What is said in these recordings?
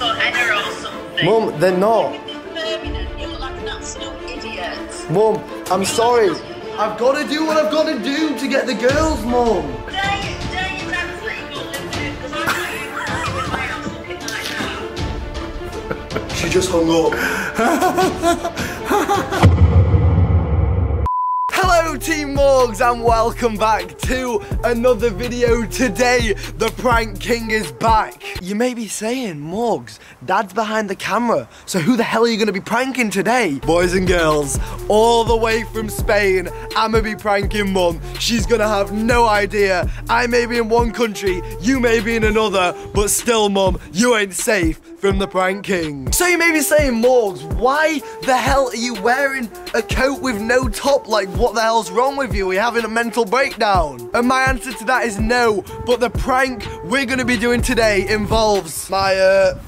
or henna something. Mum, they're not. Permanent. You look like an absolute idiot. Mum, I'm sorry. I've got to do what I've got to do to get the girls, Mum. Dare you, dare you answer it, you got live there, because I'm not even in my house looking like that. She just hung up. Team Morgz and welcome back to another video. Today, the Prank King is back. You may be saying, Morgz, Dad's behind the camera, so who the hell are you to be pranking today? Boys and girls, all the way from Spain, I'm going to be pranking Mum. She's to have no idea. I may be in one country, you may be in another, but still Mum, you ain't safe from the Prank King. So you may be saying, Morgz, why the hell are you wearing a coat with no top? Like, what the hell's wrong with you? Are you having a mental breakdown? And my answer to that is no, but the prank we're gonna be doing today involves my, uh,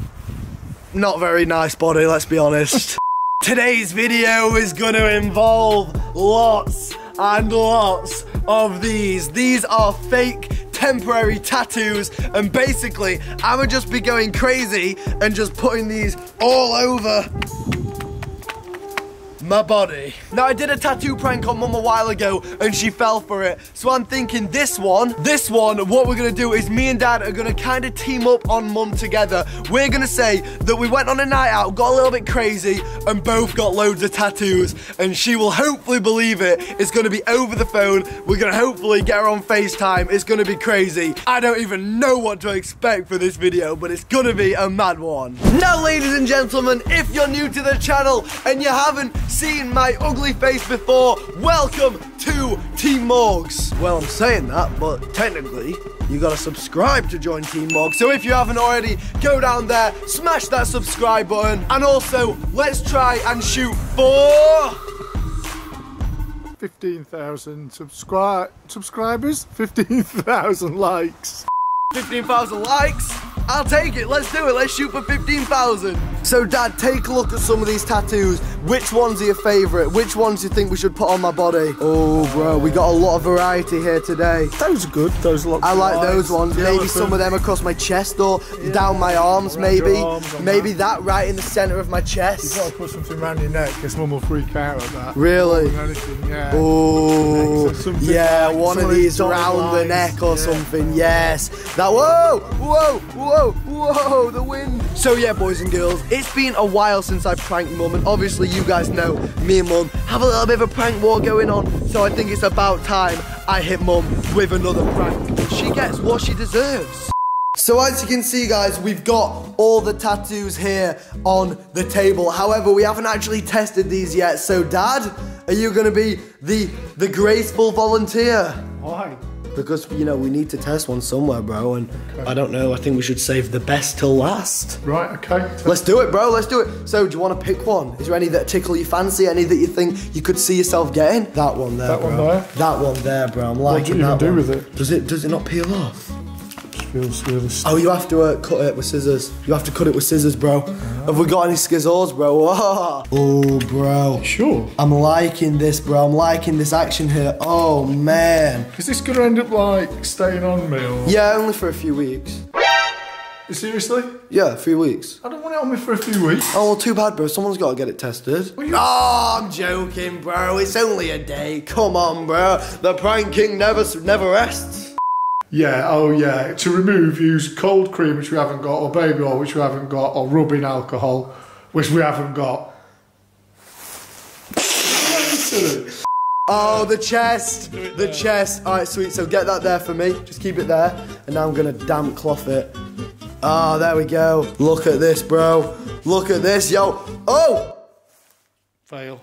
not very nice body, let's be honest. Today's video is gonna involve lots and lots of these. These are fake temporary tattoos and basically I'ma just be going crazy and just putting these all over my body. Now I did a tattoo prank on mum a while ago and she fell for it. So I'm thinking this one, this one, what we're gonna do is me and dad are gonna kind of team up on mum together. We're gonna say that we went on a night out, got a little bit crazy and both got loads of tattoos and she will hopefully believe it. It's gonna be over the phone. We're gonna hopefully get her on FaceTime. It's gonna be crazy. I don't even know what to expect for this video, but it's gonna be a mad one. Now, ladies and gentlemen, if you're new to the channel and you haven't seen my ugly face before, welcome to Team Morgz. Well, I'm saying that, but technically, you gotta subscribe to join Team Morgz. So if you haven't already, go down there, smash that subscribe button, and also, let's try and shoot for... 15,000 subscri- subscribers, 15,000 likes. 15,000 likes. I'll take it. Let's do it. Let's shoot for 15,000. So, Dad, take a look at some of these tattoos. Which ones are your favorite? Which ones do you think we should put on my body? Oh, bro, we got a lot of variety here today. Those are good. Those look. I like those ones. Maybe some of them across my chest or down my arms, Around maybe. arms, Maybe that right in the center of my chest. You've got to put something around your neck because mum will freak out at that. Really? Yeah. Oh, So yeah, like one of these around the neck or yeah. something. Yes. That. Whoa, whoa, whoa, whoa, the wind. So yeah, boys and girls, it's been a while since I pranked mum, and obviously you guys know me and mum have a little bit of a prank war going on. So I think it's about time I hit mum with another prank. She gets what she deserves. So as you can see guys, we've got all the tattoos here on the table. However, we haven't actually tested these yet. So dad, are you gonna be the the graceful volunteer? Why? Because you know we need to test one somewhere, bro, and I don't know. I think we should save the best till last. Right, okay. Let's do it, bro. Let's do it. So, do you want to pick one? Is there any that tickle your fancy? Any that you think you could see yourself getting? That one there, That bro. one there? That one there, bro. I'm liking What do you that do one. with it? Does it? Does it not peel off? Feels really. Oh, you have to uh, cut it with scissors. You have to cut it with scissors, bro. Have we got any skizzles, bro? Oh, bro. Sure. I'm liking this, bro. I'm liking this action here. Oh, man. Is this going to end up like staying on me or? Yeah, only for a few weeks. Seriously? Yeah, a few weeks. I don't want it on me for a few weeks. Oh, well, too bad, bro. Someone's got to get it tested. Well, you- Oh, I'm joking, bro. It's only a day. Come on, bro. The prank king never never rests. Yeah, oh yeah. To remove, use cold cream, which we haven't got, or baby oil, which we haven't got, or rubbing alcohol, which we haven't got. Oh, the chest. The chest. All right, sweet. So get that there for me. Just keep it there. And now I'm going to damp cloth it. Oh, there we go. Look at this, bro. Look at this, yo. Oh! Fail.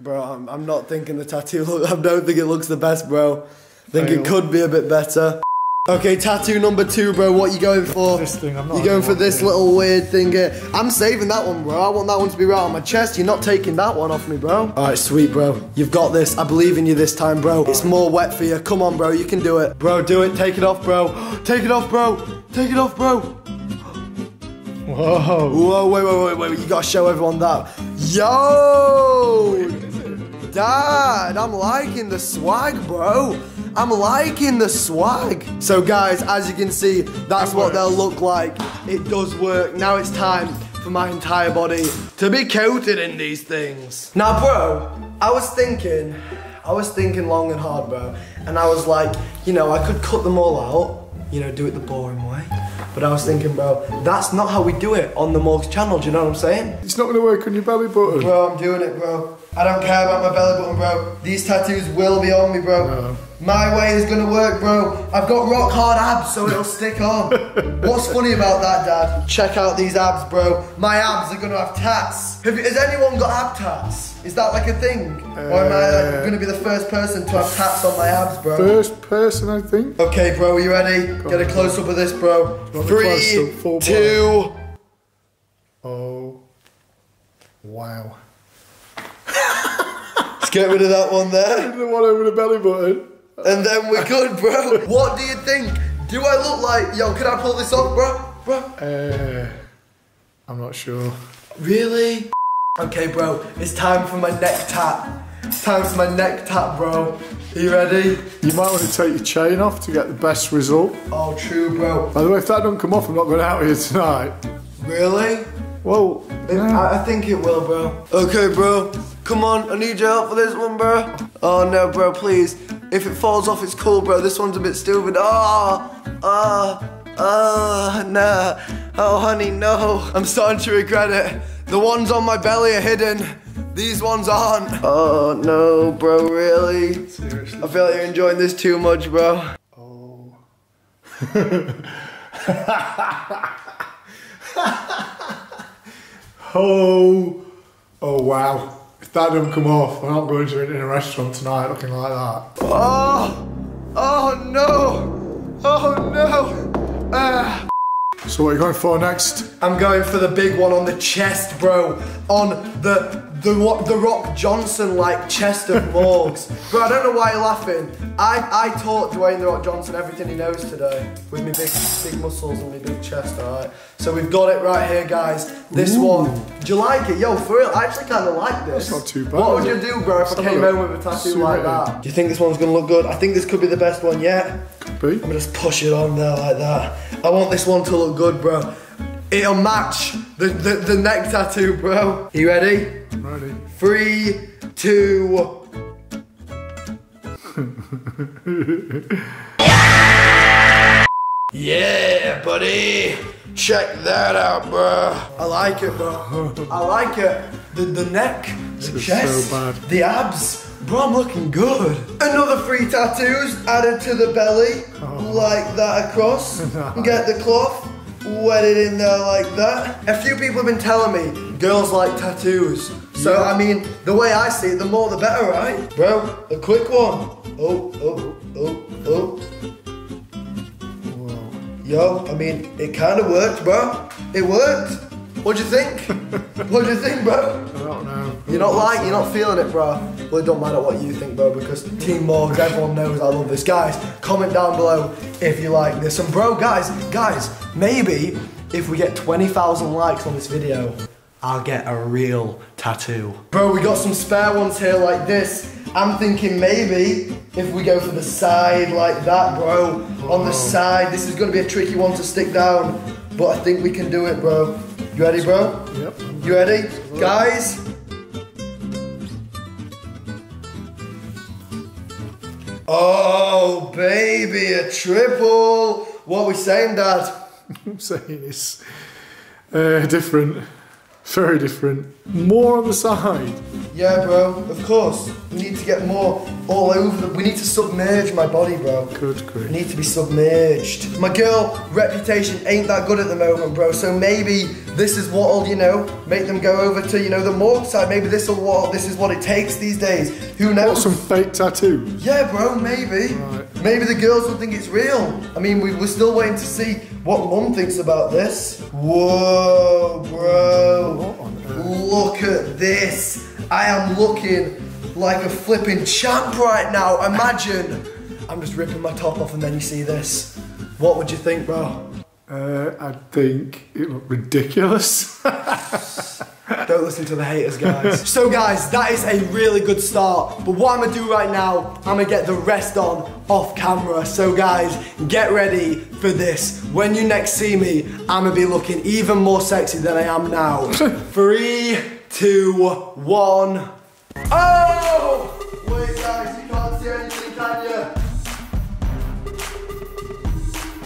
Bro, I'm, I'm not thinking the tattoo look. I don't think it looks the best, bro. Think it could be a bit better. Okay, tattoo number two, bro. What you going for? This thing, I'm not You going for this little weird thing here? I'm saving that one, bro. I want that one to be right on my chest. You're not taking that one off me, bro. All right, sweet, bro. You've got this. I believe in you this time, bro. It's more wet for you. Come on, bro. You can do it, bro. Do it. Take it off, bro. Take it off, bro. Take it off, bro. Whoa. Whoa, wait, wait, wait, wait. You gotta show everyone that. Yo! Dad, I'm liking the swag, bro. I'm liking the swag. So guys, as you can see, that's what they'll look like. It does work. Now it's time for my entire body to be coated in these things. Now, bro, I was thinking, I was thinking long and hard, bro, and I was like, you know, I could cut them all out, you know, do it the boring way. But I was thinking, bro, that's not how we do it on the Morgz channel. Do you know what I'm saying? It's not going to work on your belly button. Bro, I'm doing it, bro. I don't care about my belly button, bro. These tattoos will be on me, bro. No. My way is gonna work, bro. I've got rock hard abs, so it'll stick on. What's funny about that, Dad? Check out these abs, bro. My abs are gonna have tats. Have you, has anyone got ab tats? Is that like a thing? or am I like, Uh, gonna be the first person to have tats on my abs, bro? First person, I think. Okay, bro, are you ready? Get a close up of this, bro. Three, two. Oh. Wow. Get rid of that one there. The one over the belly button. And then we're good, bro. What do you think? Do I look like, yo, can I pull this off, bro? Bro? Uh, I'm not sure. Really? Okay, bro, it's time for my neck tap. It's time for my neck tap, bro. Are you ready? You might want to take your chain off to get the best result. Oh, true, bro. By the way, if that don't come off, I'm not going out here tonight. Really? Well, It- I, I think it will, bro. Okay, bro. Come on, I need your help for this one, bro. Oh, no, bro, please. If it falls off, it's cool, bro. This one's a bit stupid. Ah, ah, ah, oh, oh, oh, no. Oh, honey, no. I'm starting to regret it. The ones on my belly are hidden. These ones aren't. Oh, no, bro, really? seriously. I feel like you're enjoying this too much, bro. Oh. oh. Oh, wow. If that don't come off, I'm not going to eat in a restaurant tonight looking like that. Oh, oh, no. Oh, no. Ah. So what are you going for next? I'm going for the big one on the chest, bro. On the the the Rock Johnson like chest of Morgz. bro, I don't know why you're laughing. I I taught Dwayne the Rock Johnson everything he knows today with me big big muscles and my big chest. All right. So we've got it right here, guys. This Ooh. one. Do you like it? Yo, for real, I actually kind of like this. That's not too bad, What would you do, bro, if I came home with a tattoo like that? Do you think this one's gonna look good? I think this could be the best one yet. Could Be? I'm gonna just push it on there like that. I want this one to look good, bro. It'll match the, the, the neck tattoo, bro. You ready? Ready? Three, two. yeah, buddy. Check that out, bro. I like it, bro. I like it. The, the neck, the chest, so bad. the abs. Bro, I'm looking good. Another three tattoos added to the belly, oh. like that across. Get the cloth, wet it in there like that. A few people have been telling me girls like tattoos. So, I mean, the way I see it, the more the better, right? Bro, a quick one. Oh, oh, oh, oh. Yo, I mean, it kind of worked, bro. It worked. What'd you think? What'd you think, bro? I don't know. You're not like, you're not feeling it, bro. Well, it don't matter what you think, bro, because Team Morgz, everyone knows I love this. Guys, comment down below if you like this. And bro, guys, guys, maybe if we get 20,000 likes on this video, I'll get a real tattoo. Bro, we got some spare ones here like this. I'm thinking maybe if we go for the side like that, bro. On the oh. side, this is gonna be a tricky one to stick down, but I think we can do it, bro. You ready, bro? Yep. You ready? Guys? Oh, baby, a triple. What are we saying, Dad? I'm saying it's uh, different. Very different. More on the side. Yeah, bro, of course. We need to get more all over. The, we need to submerge my body, bro. Good good. We need to be submerged. My girl reputation ain't that good at the moment, bro. So maybe this is what'll, you know, make them go over to, you know, the morgue side. Maybe this will what this is what it takes these days. Who Got knows? some fake tattoos. Yeah, bro, maybe. Right. Maybe the girls will think it's real. I mean, we, we're still waiting to see what mum thinks about this. Whoa, bro. What on earth? Look at this. I am looking like a flipping champ right now. Imagine. I'm just ripping my top off and then you see this. What would you think, bro? Uh, I think it looked ridiculous. Don't listen to the haters, guys. so, guys, that is a really good start. But what I'm gonna do right now, I'm gonna get the rest on off camera. So, guys, get ready for this. When you next see me, I'm gonna be looking even more sexy than I am now. Three, two, one. Oh! Wait, guys, you can't see anything, can you?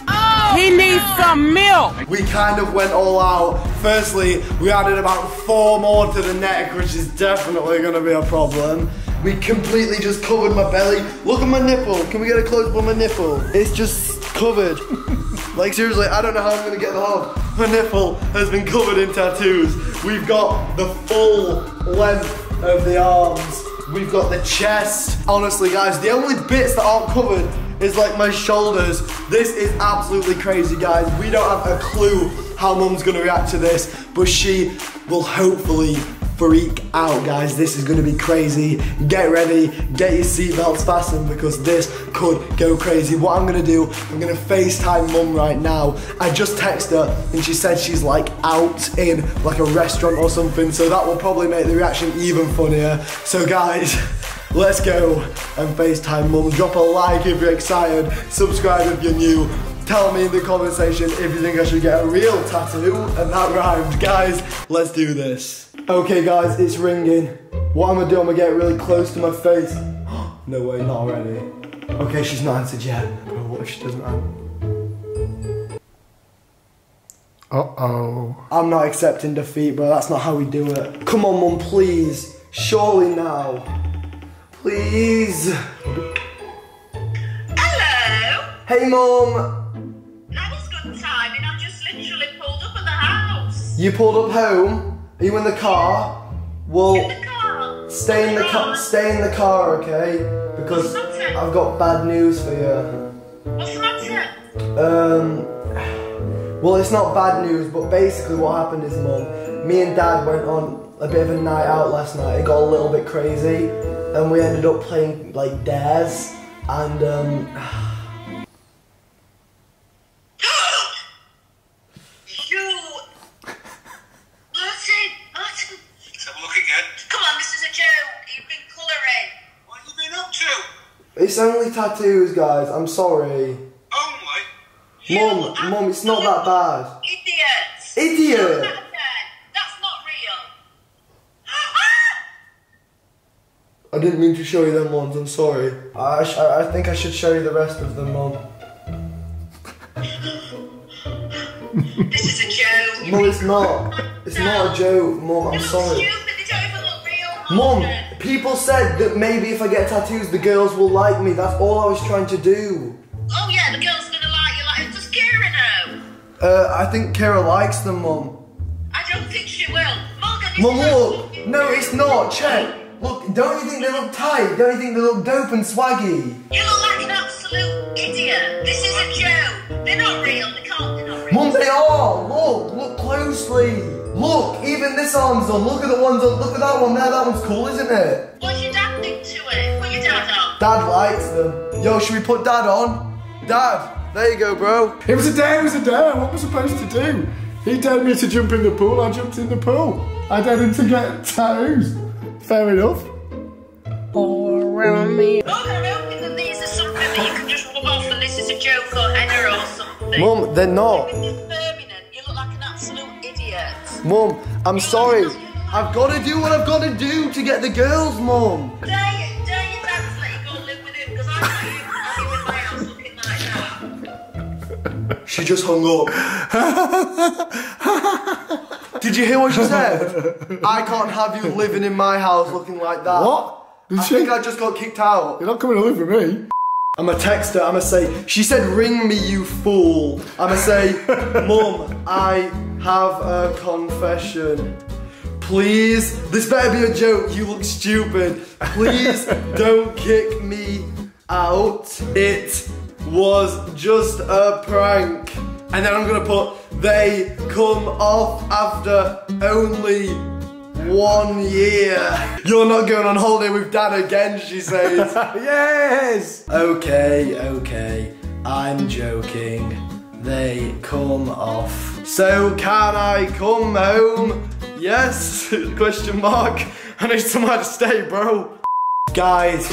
Oh! He needs some milk. We kind of went all out. Firstly, we added about four more to the neck, which is definitely gonna be a problem. We completely just covered my belly. Look at my nipple. Can we get a close up on my nipple? It's just covered. like seriously, I don't know how I'm gonna get off. My nipple has been covered in tattoos. We've got the full length of the arms. We've got the chest. Honestly, guys, the only bits that aren't covered is like my shoulders. This is absolutely crazy, guys. We don't have a clue how mum's gonna react to this, but she will hopefully freak out, guys. This is gonna be crazy. Get ready, get your seatbelts fastened because this could go crazy. What I'm gonna do, I'm gonna FaceTime mum right now. I just texted her and she said she's like out in like a restaurant or something, so that will probably make the reaction even funnier. So guys, Let's go and FaceTime mum. Drop a like if you're excited. Subscribe if you're new. Tell me in the comment section if you think I should get a real tattoo. And that rhymed. Guys, let's do this. Okay guys, it's ringing. What I'm gonna do, I'm gonna get really close to my face. no way, not already. Okay, she's not answered yet. Bro, what if she doesn't answer? Uh-oh. I'm not accepting defeat, bro. That's not how we do it. Come on, mum, please. Surely now. Please. Hello. Hey, mum. That was good timing. I just literally pulled up at the house. You pulled up home. Are you in the car? Well, In the car. stay in the car. Stay in the car, okay? Because I've got bad news for you. What's the matter? Um. Well, it's not bad news, but basically what happened is, mum, me and dad went on a bit of a night out last night. It got a little bit crazy, and we ended up playing like dares, and um. you. Martin. Martin. Let's have a look again. Come on, this is a joke. You've been colouring. What have you been up to? It's only tattoos, guys. I'm sorry. Only? You Mum, mum, it's not that bad. Idiots. Idiot. That. That's not real. Ah! I didn't mean to show you them ones. I'm sorry. I sh- I think I should show you the rest of them, mum. This is a joke. Mum, it's not. It's not a joke, mum. I'm sorry. stupid. They don't even look real. Mom. People said that maybe if I get tattoos, the girls will like me. That's all I was trying to do. Oh yeah, the girl's are gonna like you. Like, does Kira know? Uh, I think Kira likes them, Mom. I don't think she will. Morgan, Mom, look. No, it's not. Check. Look, don't you think they look tight? Don't you think they look dope and swaggy? You look like an absolute idiot. This is a joke. They're not real. They can't. They're not real. Mom, they are. Look, look closely. Look, even this arm's on. Look at the ones on. Look at that one there. That one's cool, isn't it? What's your dad think to it? Put your dad on. Dad likes them. Yo, should we put Dad on? Dad, there you go, bro. It was a dare, it was a dare. What was I supposed to do? He dared me to jump in the pool, I jumped in the pool. I dared him to get tattoos. Fair enough. All around me. Morgan, I don't think that these are something that you can just rub off and this is a joke or henna or something. Mom, they're not. Idiot. Mom, I'm sorry. I've got to do what I've got to do to get the girls, Mom. Dare, you- dare your dad let you go and live with him because I know you, in my house looking like that. She just hung up. Did you hear what she said? I can't have you living in my house looking like that. What? Did I she? think I just got kicked out. You're not coming to live with me. I'm a text her, I'm gonna say, she said, ring me, you fool. I'm gonna say, Mum, I have a confession. Please, this better be a joke, you look stupid. Please don't kick me out. It was just a prank. And then I'm gonna put, they come off after only one year. You're not going on holiday with dad again, she says. yes! Okay, okay, I'm joking. They come off. So can I come home Yes, question mark. I need somewhere to stay, bro. Guys,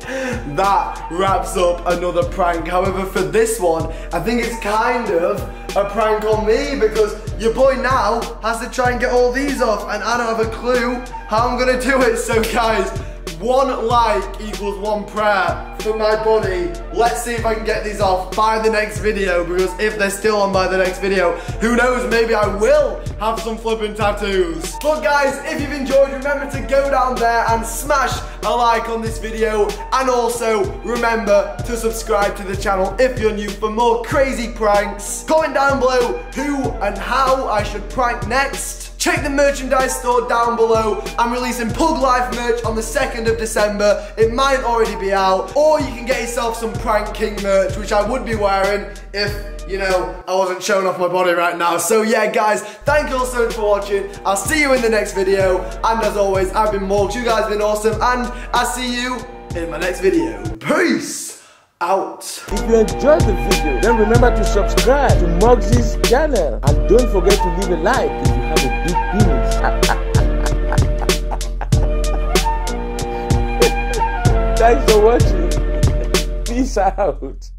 that wraps up another prank. However, for this one, I think it's kind of a prank on me because your boy now has to try and get all these off and I don't have a clue how I'm gonna do it. So guys, one like equals one prayer for my body. Let's see if I can get these off by the next video because if they're still on by the next video, who knows, maybe I will have some flipping tattoos. But guys, if you've enjoyed, remember to go down there and smash a like on this video and also remember to subscribe to the channel if you're new for more crazy pranks. Comment down below who and how I should prank next. Check the merchandise store down below. I'm releasing Pug Life merch on the 2nd of December. It might already be out. Or you can get yourself some Prank King merch, which I would be wearing if, you know, I wasn't showing off my body right now. So yeah, guys, thank you all so much for watching. I'll see you in the next video. And as always, I've been Morgz. You guys have been awesome. And I'll see you in my next video. Peace out. If you enjoyed the video, then remember to subscribe to Mugsy's channel and don't forget to leave a like if you have a big penis. Thanks for watching. Peace out.